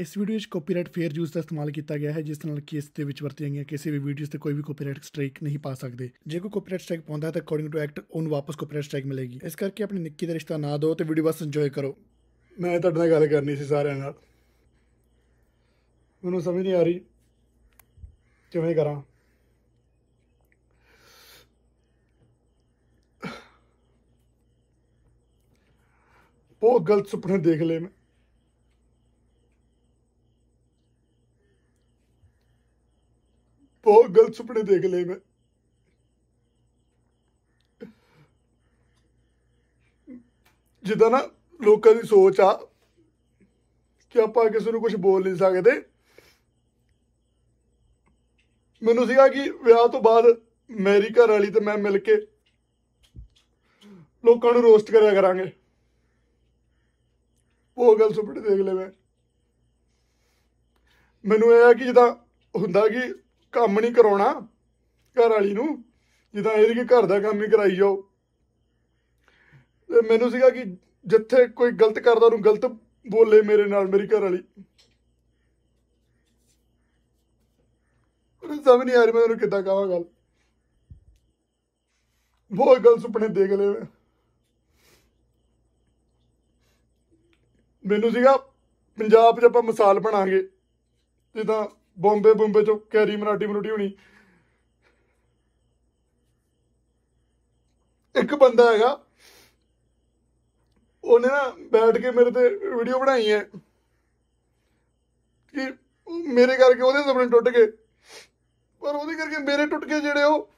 ਇਸ ਵੀਡੀਓ ਵਿੱਚ copyright fair use ਦਾ ਇਸਤੇਮਾਲ ਕੀਤਾ ਗਿਆ ਹੈ, ਜਿਸ ਨਾਲ ਕਿ ਇਸ ਦੇ ਵਿੱਚ ਵਰਤੀਆਂ ਗਈਆਂ ਕਿਸੇ ਵੀ ਵੀਡੀਓਜ਼ ਤੇ ਕੋਈ ਵੀ ਕਾਪੀਰਾਈਟ ਸਟ੍ਰਾਈਕ ਨਹੀਂ ਪਾ ਸਕਦੇ। ਜੇ ਕੋਈ ਕਾਪੀਰਾਈਟ ਸਟ੍ਰਾਈਕ ਪਾਉਂਦਾ ਹੈ ਤਾਂ ਅਕੋਰਡਿੰਗ ਟੂ ਐਕਟ ਉਹਨੂੰ ਵਾਪਸ ਕਾਪੀਰਾਈਟ ਸਟ੍ਰਾਈਕ ਮਿਲੇਗੀ। ਇਸ ਕਰਕੇ ਆਪਣੀ ਨਿੱਕੀ ਦਾ ਰਿਸ਼ਤਾ ਨਾ ਦਿਓ ਤੇ ਵੀਡੀਓ ਬਸ ਇੰਜੋਏ ਕਰੋ। ਮੈਂ ਤੁਹਾਡੇ ਨਾਲ ਗੱਲ ਕਰਨੀ ਸੀ ਸਾਰਿਆਂ ਨਾਲ। ਮੈਨੂੰ ਸਮਝ ਨਹੀਂ ਆ ਰਹੀ। ਕਿਵੇਂ ਕਰਾਂ? ਬਹੁਤ ਗਲਤ ਸੁਪਨੇ ਦੇਖ ਲਏ ਮੈਂ। ਬਹੁਤ ਗਲਤ ਸੁਪਨੇ ਦੇਖ ਲਏ ਮੈਂ। ਜਿੱਦਾਂ ਨਾ ਲੋਕਾਂ ਦੀ ਸੋਚ ਆ ਕਿ ਆਪਾਂ ਕਿਸੇ ਨੂੰ ਕੁਝ ਬੋਲ ਨਹੀਂ ਸਕਦੇ। ਮੈਨੂੰ ਸੀਗਾ ਕਿ ਵਿਆਹ ਤੋਂ ਬਾਅਦ ਮੇਰੀ ਘਰ ਵਾਲੀ ਤੇ ਮੈਂ ਮਿਲ ਕੇ ਲੋਕਾਂ ਨੂੰ ਰੋਸਟ ਕਰਿਆ ਕਰਾਂਗੇ। ਉਹ ਗੱਲ ਸੁਪਨੇ ਦੇਖ ਲੈ ਮੈਂ। ਮੈਨੂੰ ਇਹ ਆ ਕਿ ਜਿੱਦਾਂ ਹੁੰਦਾ ਕਿ ਕੰਮ ਨਹੀਂ ਕਰਾਉਣਾ ਘਰ ਵਾਲੀ ਨੂੰ, ਜਿੱਦਾਂ ਇਹ ਕਿ ਘਰ ਦਾ ਕੰਮ ਹੀ ਕਰਾਈ ਜਾਓ। ਤੇ ਮੈਨੂੰ ਸੀਗਾ ਕਿ ਜਿੱਥੇ ਕੋਈ ਗਲਤ ਕਰਦਾ ਉਹਨੂੰ ਗਲਤ ਬੋਲੇ ਮੇਰੇ ਨਾਲ, ਮੇਰੀ ਘਰ ਵਾਲੀ। ਮੈਨੂੰ ਸਮਝ ਨਹੀਂ ਆ ਰਹੀ ਮੈਂ ਉਹਨੂੰ ਕਿੱਦਾਂ ਕਹਾਂ ਗੱਲ। ਬਹੁਤ ਗਲਤ ਸੁਪਨੇ ਦੇਖ ਲਏ ਮੈਨੂੰ ਸੀਗਾ ਪੰਜਾਬ 'ਚ ਆਪਾਂ ਮਿਸਾਲ ਬਣਾਂਗੇ, ਜਿੱਦਾਂ ਬੰਬੇ ਬੰਬੇ ਚੋਂ ਕੈਰੀ ਮਰਾਠੀ ਮਰੂਟੀ ਹੋਣੀ। ਇੱਕ ਬੰਦਾ ਹੈਗਾ, ਉਹਨੇ ਨਾ ਬੈਠ ਕੇ ਮੇਰੇ ਤੇ ਵੀਡੀਓ ਬਣਾਈ ਹੈ। ਕਿ ਮੇਰੇ ਕਰਕੇ ਉਹਦੇ ਸੁਪਨੇ ਟੁੱਟ ਗਏ। ਪਰ ਉਹਦੇ ਕਰਕੇ ਮੇਰੇ ਟੁੱਟ ਗਏ ਜਿਹੜੇ ਉਹ।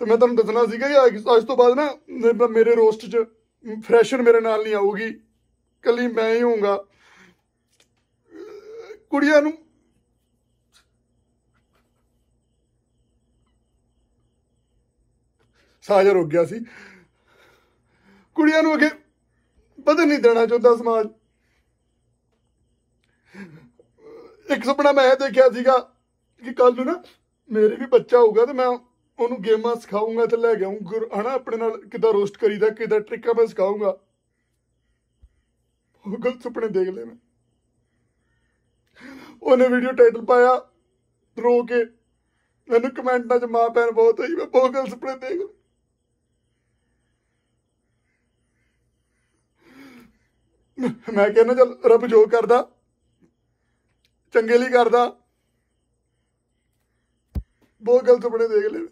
ਤੇ ਮੈਂ ਤੁਹਾਨੂੰ ਦੱਸਣਾ ਸੀਗਾ ਕਿ ਅੱਜ ਤੋਂ ਬਾਅਦ ਨਾ ਮੇਰੇ ਰੋਸਟ 'ਚ ਫਰੈਸ਼ਨ ਮੇਰੇ ਨਾਲ ਨਹੀਂ ਆਊਗੀ। ਕੱਲੀ ਮੈਂ ਹੀ ਹੋਊਗਾ। ਕੁੜੀਆਂ ਨੂੰ ਸਾਜਰ ਹੋ ਗਿਆ ਸੀ। ਕੁੜੀਆਂ ਨੂੰ ਅੱਗੇ ਵਧਣ ਨਹੀਂ ਦੇਣਾ ਚਾਹੁੰਦਾ ਸਮਾਜ। ਇੱਕ ਸੁਪਨਾ ਮੈਂ ਇਹ ਦੇਖਿਆ ਸੀਗਾ ਕਿ ਕੱਲ ਨੂੰ ਨਾ ਮੇਰੇ ਵੀ ਬੱਚਾ ਹੋਊਗਾ ਤੇ ਮੈਂ ਉਹਨੂੰ ਗੇਮਾਂ ਸਿਖਾਉਂਗਾ ਤੇ ਲੈ ਕੇ ਆਉਂਗਾ ਹਨਾ, ਆਪਣੇ ਨਾਲ ਕਿਦਾਂ ਰੋਸਟ ਕਰੀਦਾ, ਕਿਦਾਂ ਟ੍ਰਿਕਾਂ ਮੈਂ ਸਿਖਾਉਂਗਾ ਉਹ ਗਲਤ ਸੁਪਨੇ ਦੇਖ ਲੈ ਮੈਂ। ਉਹਨੇ ਵੀਡੀਓ ਟਾਈਟਲ ਪਾਇਆ, ਰੋ ਕੇ। ਮੈਨੂੰ ਕਮੈਂਟਾਂ 'ਚ ਮਾਂ ਭੈਣ ਬਹੁਤ ਹੋਈ, ਮੈਂ ਬਹੁਤ ਗਲਤ ਸੁਪਨੇ ਦੇਖ ਲਏ। ਮੈਂ ਕਹਿੰਦਾ ਚਲ ਰੱਬ ਜੋ ਕਰਦਾ, ਚੰਗੇ ਲਈ ਕਰਦਾ। ਬਹੁਤ ਗਲਤ ਸੁਪਨੇ ਦੇਖ ਲਏ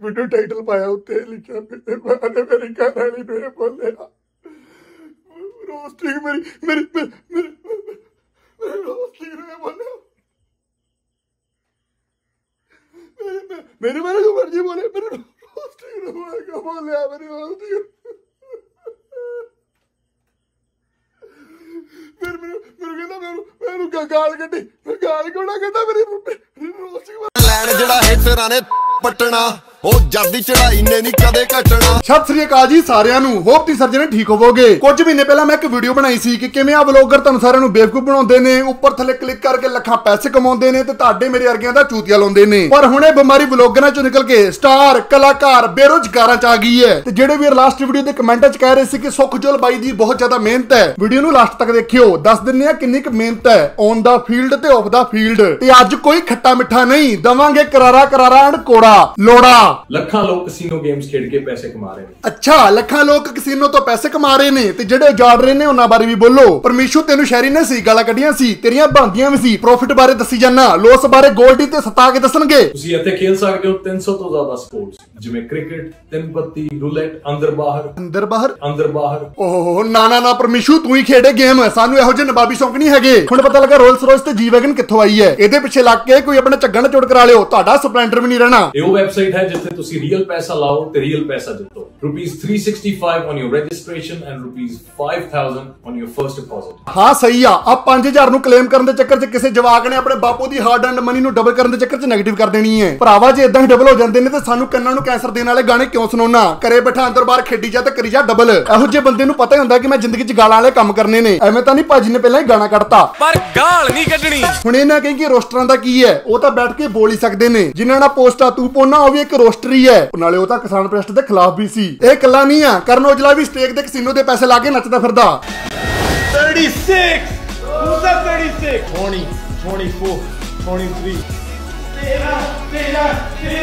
ਵੀਡੀਓ ਟਾਈਟਲ ਪਾਇਆ ਉੱਤੇ ਲਿਖਿਆ ਮੇਰੇ ਮਾਂ ਨੇ ਮੇਰੀ ਘਰ ਵਾਲੀ ਨੂੰ ਇਹ ਬੋਲਿਆ ਰੋਸਟਿੰਗ ਮੇਰੀ ਮੇਰੀ ਮੇਰੀ ਮੇਰੀ ਰੋਸਟਿੰਗ ਨੂੰ ਇਹ ਬੋਲਿਆ ਮੇਰੇ ਮੇਰੇ ਬਾਰੇ ਜੋ ਮਰਜ਼ੀ ਬੋਲੇ ਮੇਰੇ ਰੋਸਟਿੰਗ ਨੂੰ ਬੋਲਿਆ ਬੋਲਿਆ ਮੇਰੀ ਰੋਸਟਿੰਗ ਫਿਰ ਮੈਨੂੰ ਮੈਨੂੰ ਕਹਿੰਦਾ ਮੈਨੂੰ ਮੈਨੂੰ ਗਾ- ਗਾਲ ਕੱਢੀ ਮੈਂ ਗਾਲ ਕਿਉਂ ਉਹ ਜੱਦੀ ਚੜਾਈ ਨੇ ਨਹੀਂ ਕਦੇ ਘਟਣਾ ਸਤਿ ਸ੍ਰੀ ਅਕਾਲ ਜੀ ਸਾਰਿਆਂ ਨੂੰ ਹੋਪ ਤੁਸੀਂ ਸਰਜਣੇ ਠੀਕ ਹੋਵੋਗੇ। ਕੁਝ ਮਹੀਨੇ ਪਹਿਲਾਂ ਮੈਂ ਇੱਕ ਵੀਡੀਓ ਬਣਾਈ ਸੀ ਕਿ ਕਿਵੇਂ ਆ ਵਲੋਗਰ ਤੁਹਾਨੂੰ ਸਾਰਿਆਂ ਨੂੰ ਬੇਵਕੂਫ ਬਣਾਉਂਦੇ ਨੇ, ਉੱਪਰ ਥੱਲੇ ਕਲਿੱਕ ਕਰਕੇ ਲੱਖਾਂ ਪੈਸੇ ਕਮਾਉਂਦੇ ਨੇ ਤੇ ਤੁਹਾਡੇ ਮੇਰੇ ਵਰਗਿਆਂ ਦਾ ਚੂਤੀਆ ਲਾਉਂਦੇ ਨੇ। ਪਰ ਹੁਣ ਇਹ ਬਿਮਾਰੀ ਵਲੋਗਰਾਂ ਚੋਂ ਨਿਕਲ ਕੇ ਸਟਾਰ ਕਲਾਕਾਰ, ਬੇਰੋਜ਼ਗਾਰਾਂ ਚ ਆ ਗਈ ਹੈ। ਤੇ ਜਿਹੜੇ ਵੀ ਲਾਸਟ ਵੀਡੀਓ ਦੇ ਕਮੈਂਟਾਂ ਚ ਕਹਿ ਰਹੇ ਸੀ ਕਿ ਸੁਖਜੋਲ ਬਾਈ ਦੀ ਬਹੁਤ ਜ਼ਿਆਦਾ ਮਿਹਨਤ ਹੈ। ਵੀਡੀਓ ਨੂੰ ਲਾਸਟ ਤੱਕ ਦੇਖਿਓ, ਦੱਸ ਦਿੰਨੇ ਆ ਕਿੰਨੀ ਕੁ ਮਿਹਨਤ ਹੈ। ਔਨ ਦਾ ਫੀਲਡ ਤੇ ਆਫ ਦਾ ਫੀਲਡ ਤੇ ਅੱਜ ਕੋਈ ਖੱਟਾ ਮਿੱਠਾ ਨਹੀਂ, ਦਵਾਂਗੇ ਕਰਾਰਾ ਕਰਾਰਾ ਐਂਡ ਕੋੜਾ, ਲੋੜਾ। ਲੱਖਾਂ ਲੋਕ ਕਸੀਨੋ ਗੇਮਸ ਖੇਡ ਕੇ ਪੈਸੇ ਕਮਾ ਰਹੇ ਨੇ। ਅੱਛਾ ਲੱਖਾਂ ਲੋਕ ਕਸੀਨੋ ਤੋਂ ਪੈਸੇ ਕਮਾ ਰਹੇ ਨੇ ਤੇ ਜਿਹੜੇ ਉਜਾੜ ਰਹੇ ਨੇ ਉਹਨਾਂ ਬਾਰੇ ਵੀ ਬੋਲੋ। ਪਰਮੇਸ਼ੂ ਤੈਨੂੰ ਸ਼ੈਰੀ ਨੇ ਸੀ ਗਾਲਾਂ ਕੱਢੀਆਂ ਸੀ ਤੇਰੀਆਂ ਬਣਦੀਆਂ ਵੀ ਸੀ। ਪ੍ਰੋਫਿਟ ਬਾਰੇ ਦੱਸੀ ਜਾਨਾ ਲੋਸ ਬਾਰੇ ਗੋਲਡੀ ਤੇ ਸਤਾ ਕੇ ਦੱਸਣਗੇ। ਤੁਸੀਂ ਇੱਥੇ ਖੇਡ ਸਕਦੇ ਹੋ 300 ਤੋਂ ਜ਼ਿਆਦਾ ਸਪੋਰਟਸ ਜਿਵੇਂ ਕ੍ਰਿਕਟ ਤਿੰਨ ਪੱਤੀ ਰੂਲੇਟ ਅੰਦਰ ਬਾਹਰ। ਅੰਦਰ ਬਾਹਰ? ਅੰਦਰ ਬਾਹਰ। ਓਹ ਨਾ ਨਾ ਨਾ ਪਰਮੇਸ਼ੂ ਤੂੰ ਹੀ ਖੇਡੇ ਗੇਮ ਸਾਨੂੰ ਇਹੋ ਜਿਹੇ ਨਵਾਬੀ ਸ਼ੌਂਕ ਨਹੀਂ ਹੈਗੇ। ਹੁਣ ਪਤਾ ਲੱਗਾ ਰੋਲਸ ਰੋਇਸ ਤੇ ਜੀ ਵੈਗਨ ਕਿੱਥੋਂ ਆਈ ਹੈ। ਇਹਦੇ ਪਿੱਛੇ ਲੱਗ ਕੇ ਕੋਈ ਆਪਣਾ ਝੱਗਾ ਨਾ ਚੋੜ ਕਰਾ ਲਿਓ। ਤੁਹਾਡਾ ਸਪਲੈਂਡਰ ਵੀ ਨਹੀਂ ਰਹਿਣਾ। ਇਹ ਉਹ ਵੈਬਸਾਈਟ ਹੈ ਜਿਸ ਜਿੱਥੇ ਤੁਸੀਂ ਰੀਅਲ ਪੈਸਾ ਲਾਓ ਤੇ ਰੀਅਲ ਪੈਸਾ ਜਿੱਤੋ rupees 365 on your registration and rupees 5000 on your first deposit ਹਾਂ ਸਹੀ ਆ। ਆ 5000 ਨੂੰ ਕਲੇਮ ਕਰਨ ਦੇ ਚੱਕਰ 'ਚ ਕਿਸੇ ਜਵਾਕ ਨੇ ਆਪਣੇ ਬਾਪੂ ਦੀ ਹਾਰਡ ਐਂਡ ਮਨੀ ਨੂੰ ਡਬਲ ਕਰਨ ਦੇ ਚੱਕਰ 'ਚ 네ਗੇਟਿਵ ਕਰ ਦੇਣੀ ਹੈ। ਭਰਾਵਾ ਜੇ ਇਦਾਂ ਹੀ ਡਬਲ ਹੋ ਜਾਂਦੇ ਨੇ ਤੇ ਸਾਨੂੰ ਕੰਨਾਂ ਨੂੰ ਕੈਂਸਰ ਦੇਣ ਵਾਲੇ ਗਾਣੇ ਕਿਉਂ ਸੁਣਾਉਣਾ? ਘਰੇ ਬੈਠਾ ਅੰਦਰ ਬਾਹਰ ਖੇਡੀ ਜਾ ਤੇ ਕਰੀ ਜਾ ਡਬਲ ਇਹੋ ਜਿਹੇ ਬੰਦੇ ਨੂੰ ਪਤਾ ਹੀ ਹੁੰਦਾ ਕਿ ਮੈਂ ਜ਼ਿੰਦਗੀ 'ਚ ਗਾਲਾਂ ਵਾਲੇ ਕੰਮ ਕਰਨੇ ਨੇ। ਐਵੇਂ ਤਾਂ ਨਹੀਂ ਭਾਜੀ ਨੇ ਪਹਿਲਾਂ ਹੀ ਗਾਣਾ ਕੱਢਤਾ। ਪਰ ਗਾਲ ਨਹੀਂ ਕੱਢਣੀ। ਹੁਣ ਇਹਨਾਂ ਕਹੇ ਕਿ ਰੋਸਟਰਾਂ ਦਾ ਕੀ ਹੈ? ਉਹ ਤਾਂ ਬੈਠ ਕੇ ਬੋਲ ਹੀ ਸਕਦੇ ਨੇ। ਜਿਨ੍ਹਾਂ ਨਾਲ ਪੋਸਟਾ ਤੂੰ ਪੋਨਾ ਉਹ ਵੀ ਇੱਕ ਰੋਸਟਰ ਹੀ ਹੈ ਨਾਲੇ ਉਹ ਤਾਂ ਕਿਸਾਨ ਪ੍ਰੈਸਟ ਦੇ ਖਿਲਾਫ ਵੀ ਸੀ ਇਹ ਕੱਲਾ ਨਹੀਂ ਆ ਕਰਨ ਔਜਲਾ ਵੀ ਸਟੇਕ ਦੇ ਕਸੀਨੋ ਦੇ ਪੈਸੇ ਲਾ ਕੇ ਨੱਚਦਾ ਫਿਰਦਾ 36! Who's that 36? 20, 24, 23.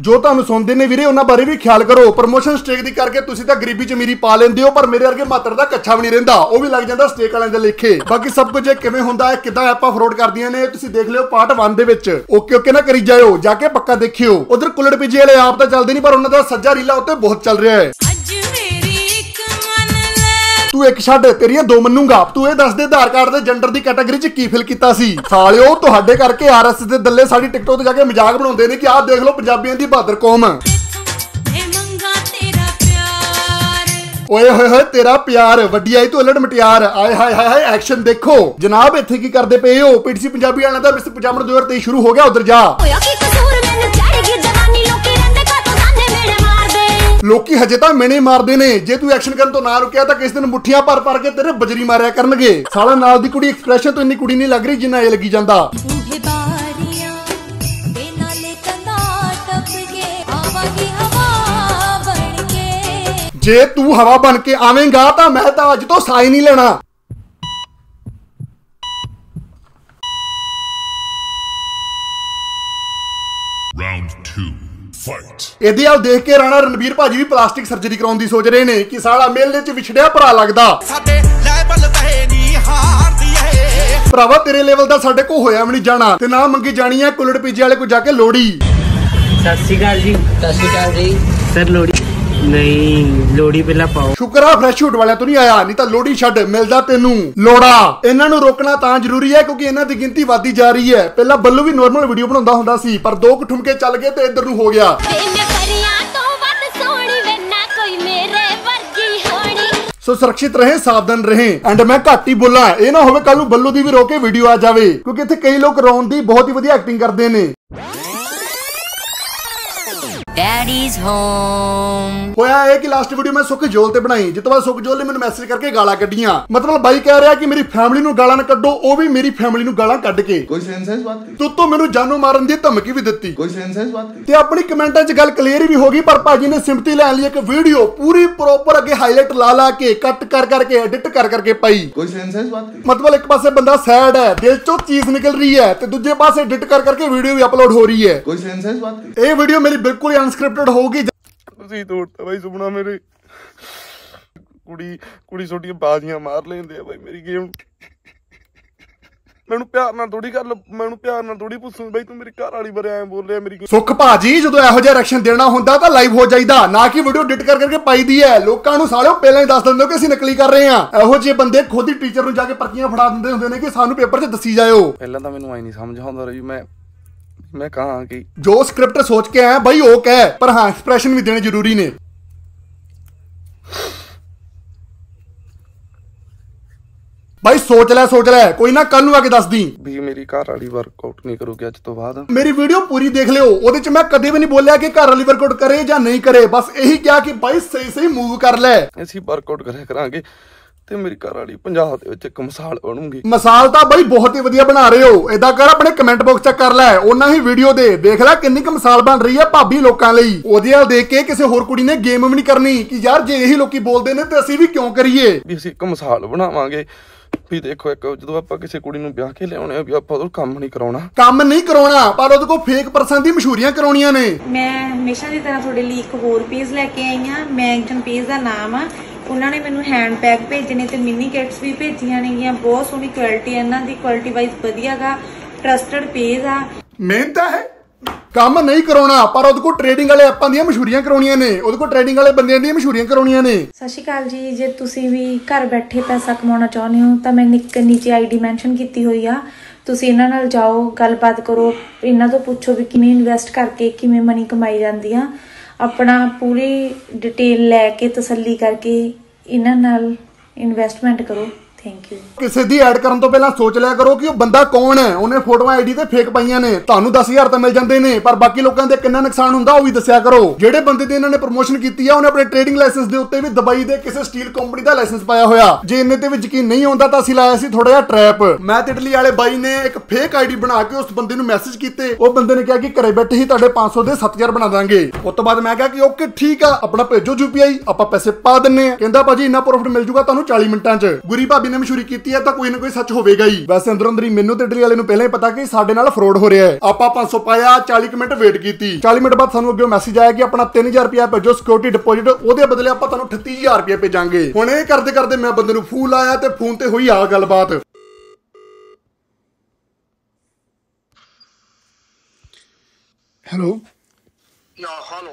ਜੋ ਤੁਹਾਨੂੰ ਸੁਣਦੇ ਨੇ ਵੀਰੇ, ਉਹਨਾਂ ਬਾਰੇ ਵੀ ਖਿਆਲ ਕਰੋ। ਪ੍ਰੋਮੋਸ਼ਨ ਸਟੇਕ ਦੀ ਕਰਕੇ ਤੁਸੀਂ ਤਾਂ ਗਰੀਬੀ ਚ ਮੇਰੀ ਪਾ ਲੈਂਦੇ ਹੋ, ਪਰ ਮੇਰੇ ਵਰਗੇ ਮਾਤਰ ਦਾ ਕੱਛਾ ਵੀ ਨਹੀਂ ਰਹਿੰਦਾ। ਉਹ ਵੀ ਲੱਗ ਜਾਂਦਾ ਸਟੇਕ ਵਾਲਿਆਂ ਦੇ ਲੇਖੇ। ਬਾਕੀ ਸਭ ਕੁਝ ਇਹ ਕਿਵੇਂ ਹੁੰਦਾ ਹੈ, ਕਿਦਾਂ ਐਪਾਂ ਫਰੋਡ ਕਰਦੀਆਂ ਨੇ, ਤੁਸੀਂ ਦੇਖ ਲਿਓ ਪਾਰਟ 1 ਦੇ ਵਿੱਚ। ਓਕੇ ਓਕੇ ਨਾ ਕਰੀ ਜਾਇਓ, ਜਾ ਕੇ ਪੱਕਾ ਦੇਖਿਓ। ਉਧਰ ਕੁੱਲੜ ਪੀਜੀ ਵਾਲੇ ਆਪ ਤਾਂ ਚੱਲਦੇ ਨਹੀਂ, ਪਰ ਉਹਨਾਂ ਦਾ ਸੱਜਾ ਰੀਲਾ ਉੱਤੇ ਬਹੁਤ ਚੱਲ ਰਿਹਾ ਹੈ। ਤੂੰ ਇੱਕ ਛੱਡ ਤੇਰੀਆਂ ਦੋ ਮੰਨੂਗਾ। ਤੂੰ ਇਹ ਦੱਸ ਦੇ ਆਧਾਰ ਕਾਰਡ ਦੇ ਜੈਂਡਰ ਦੀ ਕੈਟਾਗਰੀ 'ਚ ਕੀ ਫਿਲ ਕੀਤਾ ਸੀ? ਸਾਲਿਓ ਤੁਹਾਡੇ ਕਰਕੇ ਆਰਐਸ ਦੇ ਦੱਲੇ ਸਾਡੀ ਟਿਕਟੋਕ ਤੇ ਜਾ ਕੇ ਮਜ਼ਾਕ ਬਣਾਉਂਦੇ ਨੇ ਕਿ ਆਹ ਦੇਖ ਲਓ ਪੰਜਾਬੀਆਂ ਦੀ ਬਹਾਦਰ ਕੌਮ। ਓਏ ਹੋਏ ਹੋਏ ਤੇਰਾ ਪਿਆਰ ਵੱਡੀ ਆਈ ਤੂੰ ਅਲੜ ਮਟਿਆਰ। ਆਏ ਹਾਏ ਹਾਏ ਹਾਏ ਐਕਸ਼ਨ ਦੇਖੋ। ਜਨਾਬ ਇੱਥੇ ਕੀ ਕਰਦੇ ਪਏ ਹੋ? ਪੀਟੀਸੀ ਪੰਜਾਬੀ ਵਾਲਿਆਂ ਦਾ ਮਿਸ ਪਜਾਮਣ 2023 ਸ਼ੁਰੂ ਹੋ ਗਿਆ ਉਧਰ ਜਾ। ਹੋਇਆ ਕੀ ਕਸੂਰ? ਲੋਕੀ ਹਜੇ ਤਾਂ ਮੇਨੇ ਮਾਰਦੇ ਨੇ। ਜੇ ਤੂੰ ਐਕਸ਼ਨ ਕਰਨ ਤੋਂ ਨਾ ਰੁਕਿਆ ਤਾਂ ਕਿਸ ਦਿਨ ਮੁੱਠੀਆਂ ਭਰ ਭਰ ਕੇ ਤੇਰੇ ਬਜਰੀ ਮਾਰਿਆ ਕਰਨਗੇ। ਸਾਲਾ ਨਾਲ ਦੀ ਕੁੜੀ ਐਕਸਪ੍ਰੈਸ਼ਨ ਤੋਂ ਇੰਨੀ ਕੁੜੀ ਨਹੀਂ ਲੱਗ ਰਹੀ ਜਿੰਨਾ ਇਹ ਲੱਗੀ ਜਾਂਦਾ। ਬੂਹੇ ਬਾਰੀਆਂ ਦੇ ਨਾਲੇ ਕੰਦਾ ਟੱਪ ਕੇ ਆਵਾਂਗੀ ਹਵਾ ਬਣ ਕੇ ਜੇ ਤੂੰ ਹਵਾ ਬਣ ਕੇ ਆਵੇਂਗਾ ਤਾਂ ਮੈਂ ਤਾਂ ਅੱਜ ਤੋਂ ਸਾਈ ਨਹੀਂ ਲੈਣਾ। Round two, fight. ਇਹਦੇ ਹਾਲ ਦੇਖ ਕੇ ਰਾਣਾ ਰਣਵੀਰ ਭਾਜੀ ਵੀ ਪਲਾਸਟਿਕ ਸਰਜਰੀ ਕਰਾਉਣ ਦੀ ਸੋਚ ਰਹੇ ਨੇ ਕਿ ਸਾਲਾ ਮੇਲੇ 'ਚ ਵਿਛੜਿਆ ਭਰਾ ਲੱਗਦਾ। ਸਾਡੇ ਲੈਵਲ ਤੇ ਨਹੀਂ ਹਾਰਦੀ ਏ ਭਰਾਵਾ ਤੇਰੇ ਲੈਵਲ ਦਾ ਸਾਡੇ ਕੋ ਹੋਇਆ ਵੀ ਨਹੀਂ ਜਾਣਾ ਤੇ ਨਾ ਮੰਗੀ ਜਾਣੀ ਹੈ ਕੁੱਲੜ ਪੀਜੇ ਵਾਲੇ ਕੋ ਜਾ ਕੇ ਲੋੜੀ ਸਤਿ ਸ਼੍ਰੀ ਅਕਾਲ ਜੀ। ਸਤਿ ਸ਼੍ਰੀ ਅਕਾਲ ਜੀ। ਸਰ ਲੋੜੀ ਨਹੀਂ ਲੋੜੀ ਪਹਿਲਾਂ ਪਾਓ। ਸ਼ੁਕਰ ਆ ਫਰੈਸ਼ ਸ਼ੂਟ ਵਾਲਿਆਂ ਤੋਂ ਨਹੀਂ ਆਇਆ। ਨਹੀਂ ਤਾਂ ਲੋੜੀ ਛੱਡ ਮਿਲਦਾ ਤੈਨੂੰ। ਲੋੜਾ ਇਹਨਾਂ ਨੂੰ ਰੋਕਣਾ ਤਾਂ ਜ਼ਰੂਰੀ ਹੈ ਕਿਉਂਕਿ ਇਹਨਾਂ ਦੀ ਗਿਣਤੀ ਵੱਧਦੀ ਜਾ ਰਹੀ ਹੈ। ਪਹਿਲਾਂ ਬੱਲੂ ਵੀ ਨਾਰਮਲ ਵੀਡੀਓ ਬਣਾਉਂਦਾ ਹੁੰਦਾ ਸੀ ਪਰ ਦੋ ਕੁ ਠੁਮਕੇ ਚੱਲ ਗਏ ਤੇ ਇੱਧਰ ਨੂੰ ਹੋ ਗਿਆ। ਸੋ ਸੁਰੱਖਿਤ ਰਹੇ ਸਾਵਧਾਨ ਰਹੇ। ਐਂਡ ਮੈਂ ਘੱਟ ਹੀ ਬੋਲਾਂ ਇਹ ਨਾ ਹੋਵੇ ਕੱਲ ਨੂੰ ਬੱਲੂ ਦੀ ਵੀ ਰੋ ਕੇ ਵੀਡੀਓ ਆ ਜਾਵੇ। ਕਿਉਂਕਿ ਇੱਥੇ ਕਈ ਲੋਕ ਰੋਣ ਦੀ ਬਹੁਤ ਹੀ ਵਧੀਆ ਐਕਟਿੰਗ ਕਰਦੇ ਨੇ। ਡੈਡੀਜ਼ ਹੋਮ ਹੋਇਆ ਇਹ ਕਿ ਲਾਸਟ ਵੀਡੀਓ ਮੈਂ ਸੁਖ ਜੋਲ ਤੇ ਬਣਾਈ ਜਿੱਤ ਸੁਖ ਜੋਲ ਨੇ ਮੈਨੂੰ ਮੈਸੇਜ ਕਰਕੇ ਗਾਲਾਂ ਕੱਢੀਆਂ। ਮਤਲਬ ਬਾਈ ਕਹਿ ਰਿਹਾ ਕਿ ਮੇਰੀ ਫੈਮਿਲੀ ਨੂੰ ਗਾਲਾਂ ਨਾ ਕੱਢੋ ਉਹ ਵੀ ਮੇਰੀ ਫੈਮਿਲੀ ਨੂੰ ਗਾਲਾਂ ਕੱਢ ਕੇ। ਕੋਈ ਸੈਂਸ ਹੈ ਇਸ ਬਾਤ ਦੀ? ਤੂੰ ਤੋਂ ਮੈਨੂੰ ਜਾਨੋਂ ਮਾਰਨ ਦੀ ਧਮਕੀ ਵੀ ਦਿੱਤੀ। ਕੋਈ ਸੈਂਸ ਹੈ ਇਸ ਬਾਤ ਦੀ? ਤੇ ਆਪਣੀ ਕਮੈਂਟਾਂ 'ਚ ਗੱਲ ਕਲੀਅਰ ਵੀ ਹੋ ਗਈ ਪਰ ਭਾਜੀ ਨੇ ਸਿੰਪਤੀ ਲੈਣ ਲਈ ਇੱਕ ਵੀਡੀਓ ਪੂਰੀ ਪ੍ਰੋਪਰ ਅੱਗੇ ਹਾਈਲਾਈਟ ਲਾ ਲਾ ਕੇ ਕੱਟ ਕਰ ਕਰਕੇ ਐਡਿਟ ਕਰ ਕਰਕੇ ਪਾਈ। ਕੋਈ ਸੈਂਸ ਹੈ ਇਸ ਬਾਤ ਦੀ? ਮਤਲਬ ਇੱਕ ਪਾਸੇ ਬੰਦਾ ਸੈਡ ਹੈ ਦਿਲ 'ਚੋਂ ਚੀਜ਼ ਨਿਕਲ ਰਹੀ ਹੈ ਤੇ ਦੂਜੇ ਪਾਸੇ ਐਡਿਟ ਕਰ ਕਰਕੇ ਵੀਡੀਓ ਵੀ ਅਪਲੋਡ ਹੋ ਰਹੀ ਹੈ। ਕੋਈ ਸੈਂਸ ਹੈ ਇਸ ਬਾਤ ਦੀ? ਇਹ ਵੀਡੀਓ ਮੇਰੀ ਬਿਲਕੁਲ ਹੀ ਅਨਸਕ੍ਰਿਪਟਡ ਹੋਊਗੀ। ਤੁਸੀਂ ਤੋੜਤਾ ਬਾਈ ਸੁਪਨਾ ਮੇਰੇ। ਕੁੜੀ ਕੁੜੀ ਛੋਟੀਆਂ ਬਾਜ਼ੀਆਂ ਮਾਰ ਲੈਂਦੇ ਆ ਬਾਈ ਮੇਰੀ ਗੇਮ ਮੈਨੂੰ ਪਿਆਰ ਨਾਲ ਥੋੜੀ ਗੱਲ ਮੈਨੂੰ ਪਿਆਰ ਨਾਲ ਥੋੜੀ ਪੁੱਛੂ ਬਾਈ ਤੂੰ ਮੇਰੀ ਘਰ ਵਾਲੀ ਬਾਰੇ ਐਂ ਬੋਲ ਰਿਹਾ ਮੇਰੀ ਸੁਖ ਭਾਜੀ ਜਦੋਂ ਇਹੋ ਜਿਹਾ ਰਿਐਕਸ਼ਨ ਦੇਣਾ ਹੁੰਦਾ ਤਾਂ ਲਾਈਵ ਹੋ ਜਾਈਦਾ। ਨਾ ਕਿ ਵੀਡੀਓ ਐਡਿਟ ਕਰ ਕਰਕੇ ਪਾਈਦੀ ਹੈ। ਲੋਕਾਂ ਨੂੰ ਸਾਲਿਓ ਪਹਿਲਾਂ ਹੀ ਦੱਸ ਦਿੰਦੇ ਹੋ ਕਿ ਅਸੀਂ ਨਕਲੀ ਕਰ ਰਹੇ ਹਾਂ। ਇਹੋ ਜਿਹੇ ਬੰਦੇ ਖੁਦ ਹੀ ਟੀਚਰ ਨੂੰ ਜਾ ਕੇ ਪਰਚੀਆਂ ਫੜਾ ਦਿੰਦੇ ਹੁੰਦੇ ਨੇ ਕਿ ਸਾਨੂੰ ਪੇਪਰ 'ਚ ਦੱਸੀ ਜਾਇਓ। ਪਹਿਲਾਂ ਤਾਂ ਮੈਨੂੰ ਐ ਨਹੀਂ ਸਮਝ ਆਉਂਦਾ ਰਹੀ ਮੈਂ ਮੈਂ ਕਹਾਂ ਕਿ ਜੋ ਸਕ੍ਰਿਪਟ ਸੋਚ ਕੇ ਆਇਆ ਬਾਈ ਉਹ ਕਹਿ ਪਰ ਹਾਂ ਐਕਸਪ੍ਰੈਸ਼ਨ ਵੀ ਦੇਣੇ ਜ਼ਰੂਰੀ ਨੇ। ਬਾਈ ਸੋਚ ਲੈ ਸੋਚ ਲੈ ਕੋਈ ਨਾ ਕੱਲ ਨੂੰ ਆ ਕੇ ਦੱਸ ਦੀ ਵੀ ਮੇਰੀ ਘਰ ਵਾਲੀ ਵਰਕਆਊਟ ਨਹੀਂ ਕਰੂਗੀ ਅੱਜ ਤੋਂ ਬਾਅਦ। ਮੇਰੀ ਵੀਡੀਓ ਪੂਰੀ ਦੇਖ ਲਿਓ ਉਹਦੇ ਚ ਮੈਂ ਕਦੇ ਵੀ ਨਹੀਂ ਬੋਲਿਆ ਕਿ ਘਰ ਵਾਲੀ ਵਰਕਆਊਟ ਕਰੇ ਜਾਂ ਨਹੀਂ ਕਰੇ ਬਸ ਇਹੀ ਕਿਹਾ ਕਿ ਬਾਈ ਸਹੀ ਸਹੀ ਮੂਵ ਕਰ ਲੈ। ਅਸੀਂ ਵਰਕਆਊਟ ਕਰਿਆ ਕਰਾਂਗੇ। ਤੇ ਮੇਰੀ ਘਰ ਵਾਲੀ ਪੰਜਾਬ ਦੇ ਵਿੱਚ ਇੱਕ ਮਿਸਾਲ ਬਣੂਗੀ। ਮਿਸਾਲ ਤਾਂ ਬਾਈ ਬਹੁਤ ਹੀ ਵਧੀਆ ਬਣਾ ਰਹੇ ਹੋ। ਏਦਾਂ ਕਰ ਆਪਣੇ ਕਮੈਂਟ ਬਾਕਸ ਚੈੱਕ ਕਰ ਲੈ। ਉਹਨਾਂ ਹੀ ਵੀਡੀਓ ਦੇ। ਦੇਖ ਲੈ ਕਿੰਨੀ ਕੁ ਮਿਸਾਲ ਬਣ ਰਹੀ ਹੈ ਭਾਬੀ ਲੋਕਾਂ ਲਈ। ਉਹਦੇ ਵੱਲ ਦੇਖ ਕੇ ਕਿਸੇ ਹੋਰ ਕੁੜੀ ਨੇ ਗੇਮ ਵੀ ਨਹੀਂ ਕਰਨੀ। ਕਿ ਯਾਰ ਜੇ ਇਹੀ ਲੋਕੀ ਬੋਲਦੇ ਨੇ ਤੇ ਅਸੀਂ ਵੀ ਕਿਉਂ ਕਰੀਏ? ਵੀ ਅਸੀਂ ਇੱਕ ਮਿਸਾਲ ਬਣਾਵਾਂਗੇ। ਵੀ ਦੇਖੋ ਇੱਕ ਜਦੋਂ ਆਪਾਂ ਕਿਸੇ ਕੁੜੀ ਨੂੰ ਵਿਆਹ ਕੇ ਲਿਆਉਣੇ ਆ ਵੀ ਆਪਾਂ ਉਹਦਾ ਕੰਮ ਨਹੀਂ ਕਰਾਉਣਾ। ਕੰਮ ਨਹੀਂ ਕਰਾਉਣਾ ਪਰ ਉਹਦੇ ਕੋਲ ਫੇਕ ਪਰਸਨ ਦੀ ਮਸ਼ਹੂਰੀਆਂ ਕਰਾਉਣੀਆਂ ਨੇ। ਮੈਂ ਹਮੇਸ਼ਾ ਦੀ ਤਰ੍ਹਾਂ ਤੁਹਾਡੇ ਲਈ ਇੱਕ ਹੋਰ ਪੇਜ ਲੈ ਕੇ ਆਈ ਹਾਂ। ਮੈਂਗਟਨ ਪੇਜ ਦਾ ਨਾਮ ਆ। ਉਹਨਾਂ ਨੇ ਮੈਨੂੰ ਹੈਂਡ ਬੈਗ ਭੇਜਣੇ ਤੇ ਮਿੰਨੀ ਕਿਟਸ ਵੀ ਭੇਜੀਆਂ ਨੇਗੀਆਂ ਬਹੁਤ ਸੋਹਣੀ ਕੁਆਲਿਟੀ ਇਹਨਾਂ ਦੀ ਕੁਆਲਿਟੀ ਵਾਈਜ਼ ਵਧੀਆਗਾ ਟਰਸਟਡ ਪੇਜ ਆ। ਮਿਹਨਤ ਹੈ। ਕੰਮ ਨਹੀਂ ਕਰਾਉਣਾ ਪਰ ਉਹਦੇ ਕੋਲ ਟ੍ਰੇਡਿੰਗ ਵਾਲੇ ਐਪਾਂ ਦੀਆਂ ਮਸ਼ਹੂਰੀਆਂ ਕਰਾਉਣੀਆਂ ਨੇ। ਉਹਦੇ ਕੋਲ ਟ੍ਰੇਡਿੰਗ ਵਾਲੇ ਬੰਦਿਆਂ ਦੀਆਂ ਮਸ਼ਹੂਰੀਆਂ ਕਰਾਉਣੀਆਂ ਨੇ। ਸਤਿ ਸ਼੍ਰੀ ਅਕਾਲ ਜੀ ਜੇ ਤੁਸੀਂ ਵੀ ਘਰ ਬੈਠੇ ਪੈਸਾ ਕਮਾਉਣਾ ਚਾਹੁੰਦੇ ਹੋ ਤਾਂ ਮੈਂ ਨਿੱਕ ਨੀਚੇ ਆਈਡੀ ਮੈਂਸ਼ਨ ਕੀਤੀ ਹੋਈ ਆ। ਤੁਸੀਂ ਇਹਨਾਂ ਨਾਲ ਜਾਓ ਗੱਲਬਾਤ ਕਰੋ। ਇਹਨਾਂ ਤੋਂ ਪੁੱਛੋ ਵੀ ਕਿਵੇਂ ਇਨਵੈਸਟ ਕਰਕੇ ਕਿਵੇਂ ਮਨੀ ਕਮਾਈ ਜਾਂਦੀ ਆ। ਆਪਣਾ ਪੂਰੀ ਡਿਟੇਲ ਲੈ ਕੇ ਤਸੱਲੀ ਕਰਕੇ ਇਹਨਾਂ ਨਾਲ ਇਨਵੈਸਟਮੈਂਟ ਕਰੋ। ਥੈਂਕ ਯੂ ਕਿਸੇ ਦੀ ਐਡ ਕਰਨ ਤੋਂ ਪਹਿਲਾਂ ਸੋਚ ਲਿਆ ਕਰੋ ਕਿ ਉਹ ਬੰਦਾ ਕੌਣ ਹੈ? ਉਹਨੇ ਫੋਟੋਆਂ ਆਈਡੀ ਤੇ ਫੇਕ ਪਾਈਆਂ ਨੇ। ਤੁਹਾਨੂੰ 10000 ਤਾਂ ਮਿਲ ਜਾਂਦੇ ਨੇ, ਪਰ ਬਾਕੀ ਲੋਕਾਂ ਦੇ ਕਿੰਨਾ ਨੁਕਸਾਨ ਹੁੰਦਾ, ਉਹ ਵੀ ਦੱਸਿਆ ਕਰੋ। ਜਿਹੜੇ ਬੰਦੇ ਦੀ ਇਹਨਾਂ ਨੇ ਪ੍ਰੋਮੋਸ਼ਨ ਕੀਤੀ ਆ, ਉਹਨੇ ਆਪਣੇ ਟ੍ਰੇਡਿੰਗ ਲਾਇਸੈਂਸ ਦੇ ਉੱਤੇ ਵੀ ਦੁਬਈ ਦੇ ਕਿਸੇ ਸਟੀਲ ਕੰਪਨੀ ਦਾ ਲਾਇਸੈਂਸ ਪਾਇਆ ਹੋਇਆ। ਜੇ ਇਹਨੇ ਤੇ ਵੀ ਯਕੀਨ ਨਹੀਂ ਆਉਂਦਾ ਤਾਂ ਅਸੀਂ ਲਾਇਆ ਸੀ ਥੋੜਾ ਜਿਹਾ ਟ੍ਰੈਪ ਮੈਂ ਤੇ ਇਟਲੀ ਵਾਲੇ ਬਾਈ ਨੇ ਇੱਕ ਫੇਕ ਆਈਡੀ ਬਣਾ ਕੇ ਉਸ ਬੰਦੇ ਨੂੰ ਮੈਸੇਜ ਕੀਤੇ। ਉਹ ਬੰਦੇ ਨੇ ਕਿਹਾ ਕਿ ਘਰੇ ਬੈਠੇ ਹੀ ਤੁਹਾਡੇ 500 ਦੇ 7000 ਬਣਾ ਦਾਂਗੇ। ਉਸ ਤੋਂ ਬਾਅਦ ਮੈਂ ਕਿਹਾ ਕਿ ਓਕੇ, ਠੀਕ ਆ, ਆਪਣਾ ਭੇਜੋ ਯੂਪੀਆਈ ਆਪਾਂ ਪੈਸੇ ਪਾ ਦਿੰਨੇ ਆ। ਕਹਿੰਦਾ ਭਾਜੀ, ਇੰਨਾ ਪ੍ਰੋਫਿਟ ਮਿਲ ਜੂਗਾ ਤੁਹਾਨੂੰ 40 ਮਿੰਟਾਂ 'ਚ। ਗੁਰੀ ਭਾਬੀ ਨੇ ਮਸ਼ਹੂਰੀ ਕੀਤੀ ਹੈ ਤਾਂ ਕੋਈ ਨਾ ਕੋਈ ਸੱਚ ਹੋਵੇਗਾ ਹੀ ਵੈਸੇ ਅੰਦਰੋਂ ਅੰਦਰ ਹੀ ਮੈਨੂੰ ਤੇ ਇਟਲੀ ਵਾਲੇ ਨੂੰ ਪਹਿਲਾਂ ਹੀ ਪਤਾ ਕਿ ਸਾਡੇ ਨਾਲ ਫਰੋਡ ਹੋ ਰਿਹਾ ਹੈ ਆਪਾਂ 500 ਪਾਇਆ 40 ਕੁ ਮਿੰਟ ਵੇਟ ਕੀਤੀ 40 ਮਿੰਟ ਬਾਅਦ ਸਾਨੂੰ ਅੱਗੇ ਮੈਸੇਜ ਆਇਆ ਕਿ ਆਪਣਾ 3000 ਰੁਪਇਆ ਭੇਜੋ ਸਿਕਿਉਰਿਟੀ ਡਿਪੋਜ਼ਿਟ ਉਹਦੇ ਬਦਲੇ ਆਪਾਂ ਤੁਹਾਨੂੰ 38000 ਰੁਪਇਆ ਭੇਜਾਂਗੇ ਹੁਣ ਇਹ ਕਰਦੇ ਕਰਦੇ ਮੈਂ ਬੰਦੇ ਨੂੰ ਫੋਨ ਲਾਇਆ ਤੇ ਫੋਨ ਤੇ ਹੋਈ ਆ ਗੱਲਬਾਤ hello Yeah, hello.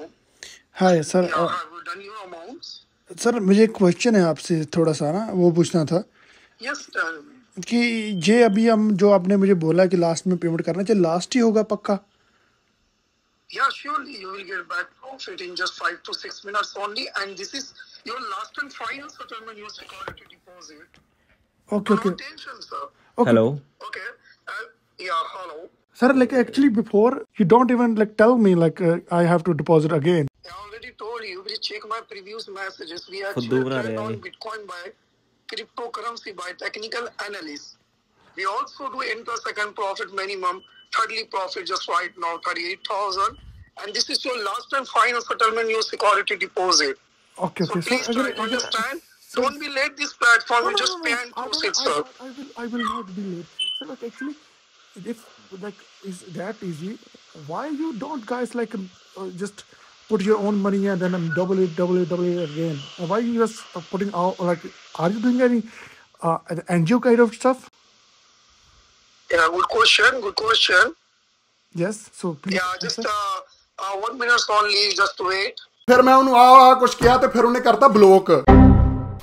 Hi sir Yeah, have you done your amounts? Sir मुझे एक क्वेश्चन है आपसे थोड़ा सा ना वो पूछना था कि ये अभी हम जो आपने मुझे बोला कि लास्ट में पेमेंट करना चाहिए लास्ट ही होगा पक्का? Sir like actually before you don't even like tell me like I have to deposit again already told you will check my previous messages we are on bitcoin by cryptocurrency by technical analysts. We also do enter second profit minimum, thirdly profit just right now thirty-eight thousand, and this is your last and final settlement. Your security deposit. okay So okay please try to understand. Don't be late this platform. You just pay and proceed, sir. I will I will not be late sir like actually if like is that easy why you don't guys like uh, just put your own money and then um, double it double it double it again Uh, why you just uh, putting out like are you doing any uh, NGO kind of stuff Yeah, good question. Good question. yes so please Yeah, just uh, uh, one minute only. Just wait. ਫਿਰ ਮੈਂ ਉਹਨੂੰ ਆ ਆ ਕੁਝ ਕਿਹਾ ਤੇ ਫਿਰ ਉਹਨੇ ਕਰਤਾ ਬਲੌਕ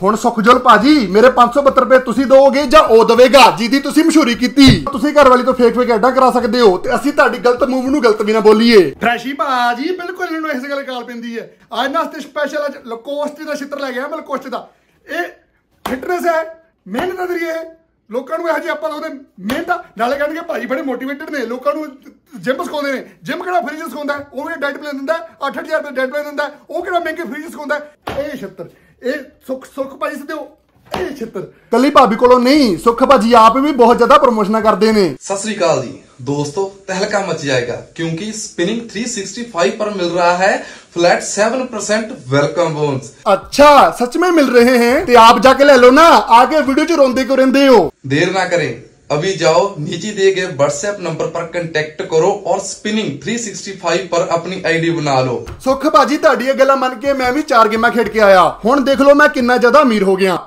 ਹੁਣ ਸੁਖਜੋਲ ਭਾਜੀ, ਮੇਰੇ 572 ਰੁਪਏ ਤੁਸੀਂ ਦੋਗੇ ਜਾਂ ਉਹ ਦੇਵੇਗਾ, ਜਿਹਦੀ ਤੁਸੀਂ ਮਸ਼ਹੂਰੀ ਕੀਤੀ? ਤੁਸੀਂ ਘਰ ਵਾਲੀ ਤੋਂ ਫੇਕ ਫੇਕ ਐਡਾਂ ਕਰਾ ਸਕਦੇ ਹੋ ਤੇ ਅਸੀਂ ਤੁਹਾਡੀ ਗਲਤ ਮੂਵ ਨੂੰ ਗਲਤ ਵੀ ਨਾ ਬੋਲੀਏ। ਫਰੈਸ਼ੀ ਭਾਜੀ, ਬਿਲਕੁਲ ਇਹਨਾਂ ਨੂੰ ਇਸ ਗੱਲ ਕਾਲ ਪੈਂਦੀ ਹੈ। ਅੱਜ ਨਾ ਸਪੈਸ਼ਲ ਅੱਜ ਲਕੋਸਟ ਦਾ ਛਿੱਤਰ ਲੈ ਗਿਆ, ਮੈਂ ਦਾ। ਇਹ ਫਿਟਨੈਸ ਹੈ, ਮਿਹਨਤ ਦਾ ਲੋਕਾਂ ਨੂੰ ਇਹੋ ਜਿਹੇ ਆਪਾਂ ਉਹਦੇ ਮਿਹਨਤ ਨਾਲੇ ਕਹਿਣਗੇ ਭਾਜੀ ਬੜੇ ਮੋਟੀਵੇਟਡ ਨੇ, ਲੋਕਾਂ ਨੂੰ ਜਿਮ ਸਿਖਾਉਂਦੇ ਨੇ। ਜਿਮ ਕਿਹੜਾ ਫ੍ਰੀ ਸਿਖਾਉਂਦਾ? ਉਹ ਵੀ ਡਾਈਟ ਪਲਾਨ ਦਿੰਦਾ 8000 ਰੁਪਏ ਡਾਈਟ ਪਲਾਨ ਦਿੰਦਾ। ਉਹ ਕਿਹੜਾ ਮਹਿੰਗੇ ਫ੍ਰੀ ਸਿਖਾਉਂਦਾ? ਇਹ ਛਿੱਤਰ। ਇਹ ਸੁੱਖ ਸੁੱਖ ਭਾਈ ਸਿੱਧੇ ਇਹ ਛਿੱਤਰ ਕੱਲੀ ਭਾਬੀ ਕੋਲੋਂ ਨਹੀਂ ਸੁੱਖ ਭਾਜੀ ਆਪ ਵੀ ਬਹੁਤ ਜ਼ਿਆਦਾ ਪ੍ਰੋਮੋਸ਼ਨਾਂ ਕਰਦੇ ਨੇ सत श्रीकाल जी दोस्तों तहलका मच जाएगा क्योंकि स्पिनिंग 365 पर मिल रहा है फ्लैट 7% वेलकम बोन्स अच्छा सच में मिल रहे हैं तो आप जाके ले लो ना आगे वीडियो च रोंदे क्यों रहंदे हो देर ना करें अभी जाओ नीचे दिए गए व्हाट्सएप नंबर पर कांटेक्ट करो और स्पिनिंग 365 पर अपनी आईडी बना लो ਸੁੱਖ ਭਾਜੀ ਤੁਹਾਡੀ ਇਹ ਗੱਲਾਂ ਮੰਨ ਕੇ ਮੈਂ ਵੀ ਚਾਰ ਗੇਮਾਂ ਖੇਡ ਕੇ ਆਇਆ ਹੁਣ ਦੇਖ ਲਓ ਮੈਂ ਕਿੰਨਾ ਜ਼ਿਆਦਾ ਅਮੀਰ ਹੋ ਗਿਆ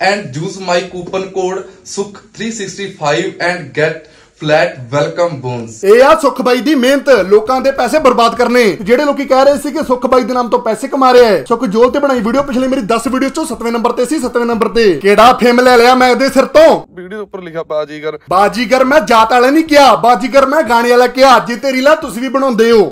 and use my coupon code Sukh 365 and gate flat welcome bonus ਇਹ ਆ ਸੁਖਬਾਈ ਦੀ ਮਿਹਨਤ ਲੋਕਾਂ ਦੇ ਪੈਸੇ ਬਰਬਾਦ ਕਰਨੇ। ਜਿਹੜੇ ਲੋਕੀ ਕਹਿ ਰਹੇ ਸੀ ਕਿ ਸੁਖਬਾਈ ਦੇ ਨਾਮ ਤੋਂ ਪੈਸੇ ਕਮਾ ਰਿਹਾ ਹੈ। ਸੁਖ ਜੋਲ ਤੇ ਬਣਾਈ ਵੀਡੀਓ ਪਿਛਲੇ ਮੇਰੀ 10 ਵੀਡੀਓ ਚੋਂ 7ਵੇਂ ਨੰਬਰ ਤੇ ਸੀ 7ਵੇਂ ਨੰਬਰ ਤੇ। ਕਿਹੜਾ ਫੇਮ ਲੈ ਲਿਆ ਮੈਂ ਇਹਦੇ ਸਿਰ ਤੋਂ? ਵੀਡੀਓ ਉੱਪਰ ਲਿਖਿਆ ਬਾਜੀਗਰ। ਬਾਜੀਗਰ ਮੈਂ ਜਾਤ ਵਾਲਾ ਨਹੀਂ ਕਿਹਾ ਬਾਜੀਗਰ ਮੈਂ ਗਾਣੇ ਵਾਲਾ ਕਿਹਾ। ਜੇ ਤੇਰੀ ਲਾ ਤੁਸੀਂ ਵੀ ਬਣਾਉਂਦੇ ਹੋ।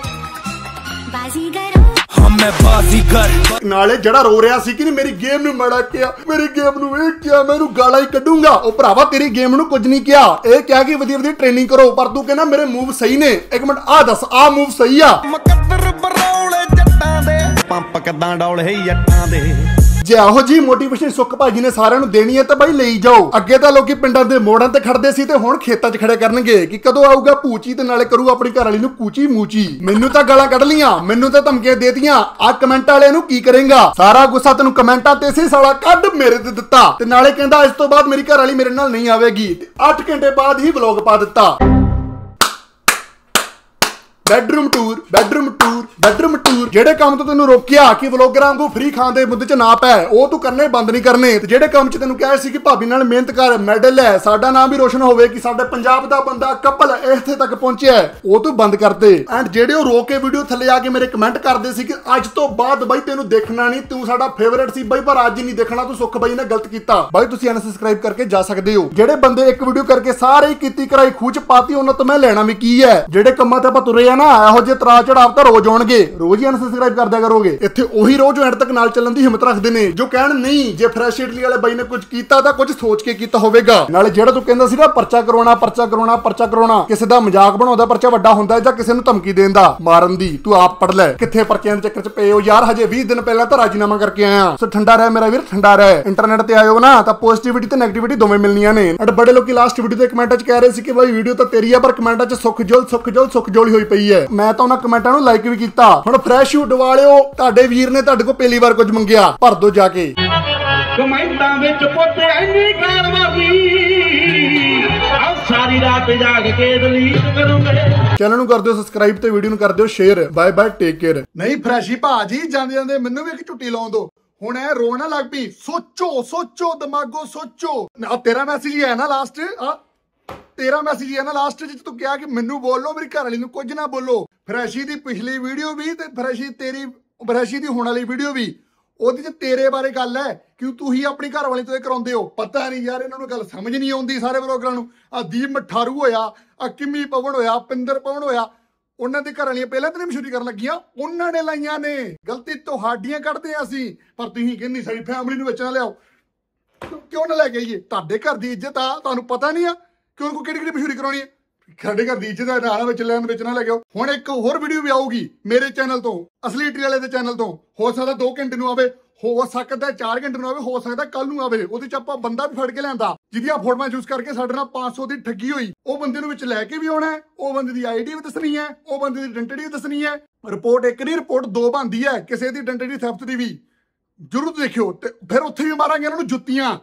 ਬਾਜੀਗਰ ਹਾਂ ਮੈਂ ਬਾਜ਼ੀਗਰ ਨਾਲੇ ਜਿਹੜਾ ਰੋ ਰਿਹਾ ਸੀ ਕਿ ਨਹੀਂ ਮੇਰੀ ਗੇਮ ਨੂੰ ਮਾੜਾ ਕਿਹਾ। ਮੇਰੀ ਗੇਮ ਨੂੰ ਇਹ ਕਿਹਾ ਮੈਂ ਇਹਨੂੰ ਗਾਲਾਂ ਹੀ ਕੱਢੂੰਗਾ। ਉਹ ਭਰਾਵਾ ਤੇਰੀ ਗੇਮ ਨੂੰ ਕੁਝ ਨਹੀਂ ਕਿਹਾ। ਇਹ ਕਿਹਾ ਕਿ ਵਧੀਆ ਵਧੀਆ ਟ੍ਰੇਨਿੰਗ ਕਰੋ ਪਰ ਤੂੰ ਕਹਿੰਦਾ ਮੇਰੇ ਮੂਵ ਸਹੀ ਨੇ। ਇੱਕ ਮਿੰਟ ਆ ਦੱਸ ਆ ਮੂਵ ਸਹੀ ਆ। ਮਕੱਦਰ ਬਰੌਲੇ ਜੱਟਾਂ ਦੇ ਪੰਪ ਕਿਦਾਂ ਡੌਲੇ ਜੱਟਾਂ ਦੇ? ਜੇ ਇਹੋ ਜੀ ਮੋਟੀਵੇਸ਼ਨ ਸੁੱਖ ਭਾਜੀ ਨੇ ਸਾਰਿਆਂ ਨੂੰ ਦੇਣੀ ਹੈ ਤਾਂ ਬਾਈ ਲਈ ਜਾਓ। ਅੱਗੇ ਤਾਂ ਲੋਕੀ ਪਿੰਡਾਂ ਦੇ ਮੋੜਾਂ ਤੇ ਖੜਦੇ ਸੀ ਤੇ ਹੁਣ ਖੇਤਾਂ 'ਚ ਖੜੇ ਕਰਨਗੇ ਕਿ ਕਦੋਂ ਆਊਗਾ ਭੂਚੀ ਤੇ ਨਾਲੇ ਕਰੂ ਆਪਣੀ ਘਰ ਵਾਲੀ ਨੂੰ ਕੂਚੀ ਮੂਚੀ। ਮੈਨੂੰ ਤਾਂ ਗਾਲਾਂ ਕੱਢ ਲੀਆਂ ਮੈਨੂੰ ਤਾਂ ਧਮਕੀਆਂ ਦੇਤੀਆਂ। ਆ ਕਮੈਂਟ ਵਾਲਿਆਂ ਨੂੰ ਕੀ ਕਰੇਗਾ? ਸਾਰਾ ਗੁੱਸਾ ਤੈਨੂੰ ਕਮੈਂਟਾਂ ਤੇ ਸੀ, ਸਾਲਾ ਕੱਢ ਮੇਰੇ ਤੇ ਦਿੱਤਾ। ਤੇ ਨਾਲੇ ਕਹਿੰਦਾ ਇਸ ਤੋਂ ਬਾਅਦ ਮੇਰੀ ਘਰ ਵਾਲੀ ਮੇਰੇ ਨਾਲ ਨਹੀਂ ਆਵੇਗੀ। ਤੇ 8 ਘੰਟੇ ਬਾਅਦ ਹੀ ਵਲੌਗ ਪਾ ਦਿੱਤਾ। Bedroom tour bedroom tour bedroom tour ਜਿਹੜੇ ਕੰਮ ਤੋਂ ਤੈਨੂੰ ਰੋਕਿਆ ਕਿ ਵਲੋਗਰਾਂ ਵਾਂਗੂ ਫ੍ਰੀ ਖਾਣ ਦੇ ਮੁੱਦੇ 'ਚ ਨਾ ਪੈ, ਉਹ ਤੂੰ ਕਰਨੇ ਬੰਦ ਨਹੀਂ ਕਰਨੇ। ਤੇ ਜਿਹੜੇ ਕੰਮ 'ਚ ਤੈਨੂੰ ਕਿਹਾ ਸੀ ਕਿ ਭਾਬੀ ਨਾਲ ਮਿਹਨਤ ਕਰ ਮੈਡਲ ਲੈ, ਸਾਡਾ ਨਾਮ ਵੀ ਰੋਸ਼ਨ ਹੋਵੇ ਕਿ ਸਾਡੇ ਪੰਜਾਬ ਦਾ ਬੰਦਾ ਕਪਲ ਇੱਥੇ ਤੱਕ ਪਹੁੰਚਿਆ ਉਹ ਤੂੰ ਬੰਦ ਕਰਤੇ ਐਂਡ ਜਿਹੜੇ ਉਹ ਰੋ ਕੇ ਵੀਡੀਓ ਥੱਲੇ ਆ ਕੇ ਮੇਰੇ ਕਮੈਂਟ ਕਰਦੇ ਸੀ ਕਿ ਅੱਜ ਤੋਂ ਬਾਅਦ ਬਾਈ ਤੈਨੂੰ ਦੇਖਣਾ ਨਹੀਂ, ਤੂੰ ਸਾਡਾ ਫੇਵਰੇਟ ਸੀ। ਬਾਈ, ਪਰ ਅੱਜ ਹੀ ਨਹੀਂ ਦੇਖਣਾ, ਤੂੰ ਸੁੱਖ ਬਾਈ ਨੇ ਗਲਤ ਕੀਤਾ। ਬਾਈ, ਤੁਸੀਂ ਅਨਸਬਸਕ੍ਰਾਈਬ ਕਰਕੇ ਜਾ ਸਕਦੇ ਹੋ। ਜਿਹੜੇ ਬੰਦੇ ਇੱਕ ਵੀਡੀਓ ਕਰਕੇ ਸਾਰੇ ਹੀ ਕੀਤੀ ਕਰਾਈ ਖੂਚ ਪਾਤੀ, ਉਹਨਾਂ ਤੋਂ ਮੈਂ ਲੈਣਾ ਵੀ ਕੀ ਹੈ? ਜਿਹੜੇ ਕੰਮਾਂ ਤੇ ਆਪਾਂ ਤੁਰੇ ਆ ਨਾ, ਇਹੋ ਜਿਹੇ ਤਰਾ ਚੜਾਵ ਤਾਂ ਰੋਜ਼ ਆਉਣਗੇ। ਰੋਜ਼ ਹੀ ਅਨਸਬਸਕ੍ਰਾਈਬ ਕਰਦਿਆ ਕਰੋਗੇ। ਇੱਥੇ ਉਹੀ ਰੋਜ਼ ਐਂਡ ਤੱਕ ਨਾਲ ਚੱਲਣ ਦੀ ਹਿੰਮਤ ਰੱਖਦੇ ਨੇ, ਜੋ ਕਹਿਣ, ਨਹੀਂ, ਜੇ ਫਰੈਸ਼ ਇਟਲੀ ਵਾਲੇ ਬਾਈ ਨੇ ਕੁਝ ਕੀਤਾ, ਤਾਂ ਕੁਝ ਸੋਚ ਕੇ ਕੀਤਾ ਹੋਵੇਗਾ। ਨਾਲੇ ਜਿਹੜਾ ਤੂੰ ਕਹਿੰਦਾ ਸੀ ਨਾ, ਪਰਚਾ ਕਰਾਉਣਾ ਪਰਚਾ ਕਰਾਉਣਾ ਪਰਚਾ ਕਰਾਉਣਾ, ਕਿਸੇ ਦਾ ਮਜ਼ਾਕ ਬਣਾਉਂਦਾ, ਪਰਚਾ ਵੱਡਾ ਹੁੰਦਾ, ਜਾਂ ਕਿਸੇ ਨੂੰ ਧਮਕੀ ਦੇਣ ਦਾ, ਮਾਰਨ ਦੀ, ਤੂੰ ਆਪ ਪੜ ਲੈ। ਕਿੱਥੇ ਪਰਚਿਆਂ ਦੇ ਚੱਕਰ 'ਚ ਪਏ ਹੋ? ਯਾਰ, ਹਜੇ 20 ਦਿਨ ਪਹਿਲਾਂ ਤਾਂ ਰਾਜੀਨਾਮਾ ਕਰਕੇ ਆਇਆ। ਸੋ ਠੰਡਾ ਰਹਿ ਮੇਰਾ ਵੀਰ, ਠੰਡਾ ਰਹਿ। ਇੰਟਰਨੈਟ ਤੇ ਆਇਓ ਨਾ, ਤਾਂ ਪੋਜ਼ਿਟਿਵਿਟੀ ਤੇ ਨੈਗੇਟਿਵਿਟੀ ਦੋਵੇਂ ਮਿਲਣੀਆਂ ਨੇ। ਅਟ ਬੜੇ ਲੋਕੀ ਲਾਸਟ ਵੀਡੀਓ ਤੇ ਕਮੈਂਟਾਂ 'ਚ ਕਹਿ ਰਹੇ ਸੀ ਕਿ ਬਾਈ ਵੀਡੀਓ ਤਾਂ ਤੇਰੀ ਆ, ਪਰ ਕਮੈਂਟਾਂ 'ਚ ਸੁੱਖ ਜੋਲ ਸੁੱਖ ਜੋਲ ਸੁੱਖ ਜੋਲ ਹੋਈ ਪਈ ਹੈ। ਮੈਂ ਤਾਂ ਉਹਨਾਂ ਕਮੈਂਟਾਂ ਨੂੰ ਲਾਈਕ ਵੀ ਕੀਤਾ। ਹੁਣ ਫਰੈਸ਼ ਸ਼ੂਟ ਵਾਲਿਓ ਤੁਹਾਡੇ ਵੀਰ ਨੇ ਤੁਹਾਡੇ ਕੋਲ ਪਹਿਲੀ ਵਾਰ ਕੁਝ ਮੰਗਿਆ। ਭਰ ਦੋ ਜਾ ਕੇ। ਕਮੈਂਟਾਂ ਵਿੱਚ ਪੁੱਤ ਐਨੀ ਕਾਰਵਾਈ ਆ ਸਾਰੀ ਰਾਤ ਜਾਗ ਕੇ ਦਲੀਲ ਕਰੂੰਗੇ। ਚੈਨਲ ਨੂੰ ਕਰ ਦਿਓ ਸਬਸਕ੍ਰਾਈਬ ਤੇ ਵੀਡੀਓ ਨੂੰ ਕਰ ਦਿਓ share bye bye take care ਨਹੀਂ ਫਰੈਸ਼ੀ ਭਾਜੀ ਜਾਂਦੇ ਜਾਂਦੇ ਮੈਨੂੰ ਵੀ ਇੱਕ ਝੁੱਟੀ ਲਾਉਣ ਦੋ। ਹੁਣ ਇਹ ਰੋਣ ਨਾ ਲੱਗ ਪਈ। ਸੋਚੋ ਸੋਚੋ ਦਿਮਾਗੋ ਸੋਚੋ। ਆ ਤੇਰਾ ਮੈਸੇਜ ਹੀ ਹੈ ਨਾ ਲਾਸਟ ਆ ਤੇਰਾ ਮੈਸੇਜ ਹੀ ਹੈ ਨਾ ਲਾਸਟ ਚ, ਤੂੰ ਕਿਹਾ ਕਿ ਮੈਨੂੰ ਬੋਲੋ, ਮੇਰੀ ਘਰ ਵਾਲੀ ਨੂੰ ਕੁਝ ਨਾ ਬੋਲੋ। ਫਰੈਸ਼ੀ ਦੀ ਪਿਛਲੀ ਵੀਡੀਓ ਵੀ ਤੇ ਫਰੈਸ਼ੀ ਤੇਰੀ, ਫਰੈਸ਼ੀ ਦੀ ਹੋਣ ਵਾਲੀ ਵੀਡੀਓ ਵੀ। ਉਹਦੇ ਚ ਤੇਰੇ ਬਾਰੇ ਗੱਲ ਹੈ ਕਿ ਤੂੰ ਹੀ ਆਪਣੀ ਘਰ ਵਾਲੀ ਤੋਂ ਇਹ ਕਰਾਉਂਦੇ ਹੋ। ਪਤਾ ਨਹੀਂ ਯਾਰ, ਇਹਨਾਂ ਨੂੰ ਗੱਲ ਸਮਝ ਨਹੀਂ ਆਉਂਦੀ ਸਾਰੇ ਬਲੌਗਰਾਂ ਨੂੰ। ਆ ਦੀਪ ਮਠਾਰੂ ਹੋਇਆ ਆ ਕਿੰਮੀ ਪਵਨ ਹੋਇਆ, ਪਿੰਦਰ ਪਵਨ ਹੋਇਆ, ਉਹਨਾਂ ਦੇ ਘਰ ਵਾਲੀਆਂ ਪਹਿਲਾਂ ਤਾਂ ਨਹੀਂ ਮਸ਼ਹੂਰੀ ਕਰਨ ਲੱਗੀਆਂ, ਉਹਨਾਂ ਨੇ ਲਾਈਆਂ ਨੇ। ਗਲਤੀ ਤੁਹਾਡੀਆਂ ਕੱਢਦੇ ਆ ਅਸੀਂ, ਪਰ ਤੁਸੀਂ ਕਹਿੰਦੀ ਸਾਡੀ ਫੈਮਿਲੀ ਨੂੰ ਵਿੱਚ ਨਾ ਲਿਆਓ। ਕਿਉਂ- ਕਿਉਂ ਨਾ ਲੈ ਕੇ ਆਈਏ? ਤੁਹਾਡੇ ਘਰ ਦੀ ਇੱਜ਼ਤ ਆ, ਤੁਹਾਨੂੰ ਪਤਾ ਨਹੀਂ ਆ। ਕਿ ਉਹਨੂੰ ਕਿਹੜੀ ਕਿਹੜੀ ਮਸ਼ਹੂਰੀ ਕਰਾਉਣੀ ਹੈ? ਸਾਡੇ ਘਰ ਦੀ ਇੱਜ਼ਤ ਆ ਨਾਲ ਵਿੱਚ ਲੈਣ ਵਿੱਚ ਨਾ ਲੈ ਕੇ ਹੁਣ ਇੱਕ ਹੋਰ ਵੀਡੀਓ ਵੀ ਆਊਗੀ ਮੇਰੇ ਚੈਨਲ ਤੋਂ, ਅਸਲੀ ਇਟਲੀ ਵਾਲੇ ਦੇ ਚੈਨਲ ਤੋਂ। ਹੋ ਸਕਦਾ 2 ਘੰਟੇ ਨੂੰ ਆਵੇ, ਹੋ ਸਕਦਾ 4 ਘੰਟੇ ਨੂੰ ਆਵੇ, ਹੋ ਸਕਦਾ ਕੱਲ ਨੂੰ ਆਵੇ। ਉਹਦੇ ਚ ਆਪਾਂ ਬੰਦਾ ਵੀ ਫੜ ਕੇ ਲਿਆਂਦਾ ਜਿਹਦੀਆਂ ਫੋਟੋਆਂ ਯੂਜ਼ ਕਰਕੇ ਸਾਡੇ ਨਾਲ 500 ਦੀ ਠੱਗੀ ਹੋਈ। ਉਹ ਬੰਦੇ ਨੂੰ ਵਿੱਚ ਲੈ ਕੇ ਵੀ ਆਉਣਾ ਹੈ, ਉਹ ਬੰਦੇ ਦੀ ਆਈਡੀ ਵੀ ਦੱਸਣੀ ਹੈ, ਉਹ ਬੰਦੇ ਦੀ ਆਇਡੈਂਟੀ ਵੀ ਦੱਸਣੀ ਹੈ। ਰਿਪੋਰਟ ਇੱਕ ਨਹੀਂ ਰਿਪੋਰਟ ਦੋ ਬਣਦੀ ਹੈ, ਕਿਸੇ ਦੀ ਆਇਡੈਂਟੀ ਥੈਫਟ ਦੀ ਵੀ। ਜ਼ਰੂਰ ਦੇਖਿਓ ਤੇ ਫਿਰ ਉੱਥੇ ਵੀ ਮਾਰਾਂਗੇ ਇਹਨਾਂ ਨੂੰ ਜੁੱਤੀਆਂ।